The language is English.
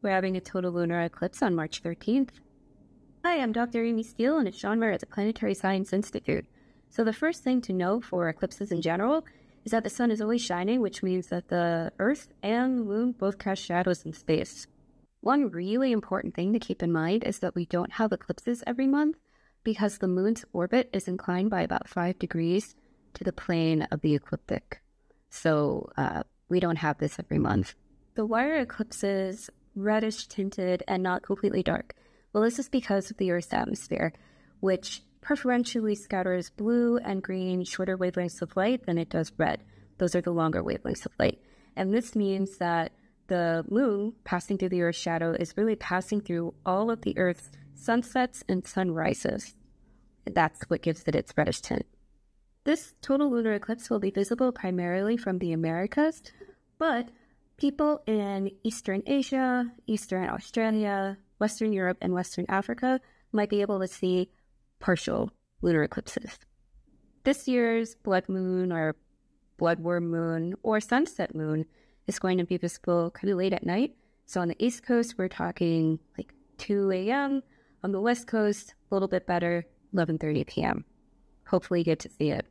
We're having a total lunar eclipse on March 13th. Hi, I'm Dr. Amy Steele, and it's astronomer at the Planetary Science Institute. So, the first thing to know for eclipses in general is that the sun is always shining, which means that the Earth and moon both cast shadows in space. One really important thing to keep in mind is that we don't have eclipses every month because the moon's orbit is inclined by about five degrees to the plane of the ecliptic. So, uh, we don't have this every month. The wire eclipses reddish tinted and not completely dark. Well, this is because of the Earth's atmosphere, which preferentially scatters blue and green shorter wavelengths of light than it does red. Those are the longer wavelengths of light. And this means that the moon passing through the Earth's shadow is really passing through all of the Earth's sunsets and sunrises. That's what gives it its reddish tint. This total lunar eclipse will be visible primarily from the Americas, but people in Eastern Asia, Eastern Australia, Western Europe, and Western Africa might be able to see partial lunar eclipses. This year's blood moon or bloodworm moon or sunset moon is going to be visible kind of late at night. So on the East Coast, we're talking like 2 a.m. On the West Coast, a little bit better, 11:30 p.m. Hopefully, you get to see it.